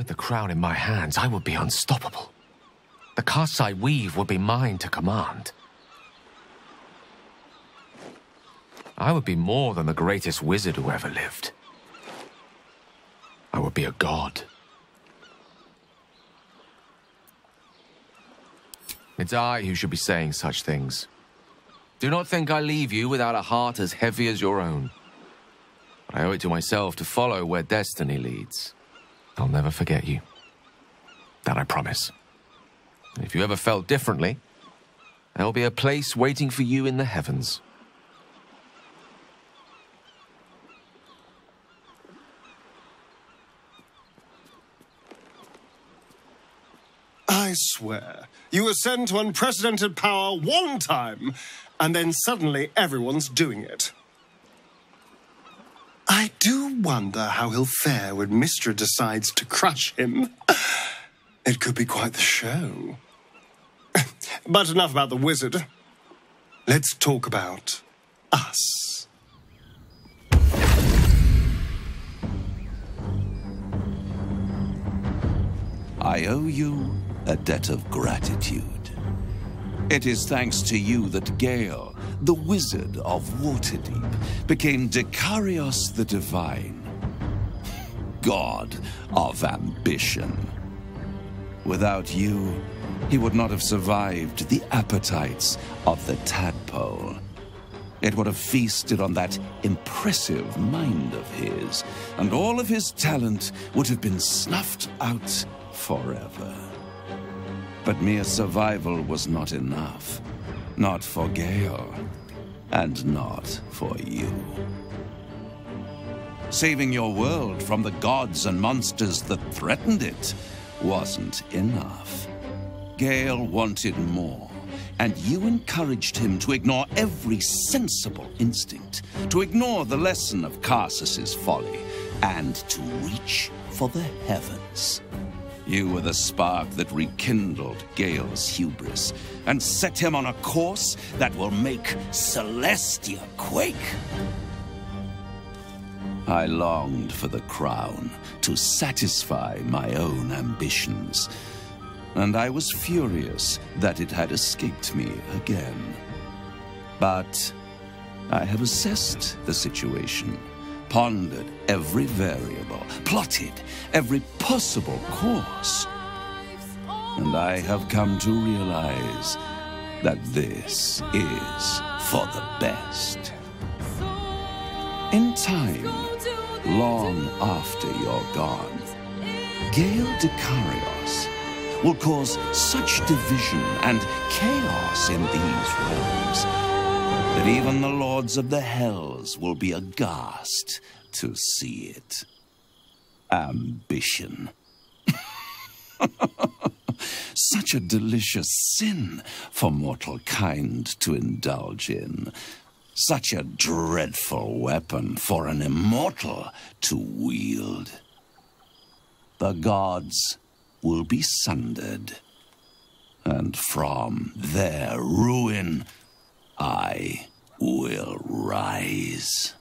With the crown in my hands, I would be unstoppable. The casts I weave would be mine to command. I would be more than the greatest wizard who ever lived. I would be a god. It's I who should be saying such things. Do not think I leave you without a heart as heavy as your own. I owe it to myself to follow where destiny leads. I'll never forget you. That I promise. And if you ever felt differently, there'll be a place waiting for you in the heavens. I swear, you ascend to unprecedented power one time, and then suddenly everyone's doing it. Wonder how he'll fare when Mystra decides to crush him. It could be quite the show. but enough about the wizard. Let's talk about us. I owe you a debt of gratitude. It is thanks to you that Gale, the wizard of Waterdeep, became Dekarios the Divine, god of ambition. Without you, he would not have survived the appetites of the tadpole. It would have feasted on that impressive mind of his, and all of his talent would have been snuffed out forever. But mere survival was not enough. Not for Gale, and not for you. Saving your world from the gods and monsters that threatened it wasn't enough. Gale wanted more, and you encouraged him to ignore every sensible instinct, to ignore the lesson of Karsus's folly, and to reach for the heavens. You were the spark that rekindled Gale's hubris and set him on a course that will make Celestia quake. I longed for the crown to satisfy my own ambitions, and I was furious that it had escaped me again. But I have assessed the situation pondered every variable, plotted every possible course. And I have come to realize that this is for the best. In time, long after you're gone, Gale Dekarios will cause such division and chaos in these realms that even the lords of the hells will be aghast to see it. Ambition. Such a delicious sin for mortal kind to indulge in. Such a dreadful weapon for an immortal to wield. The gods will be sundered, and from their ruin I will rise.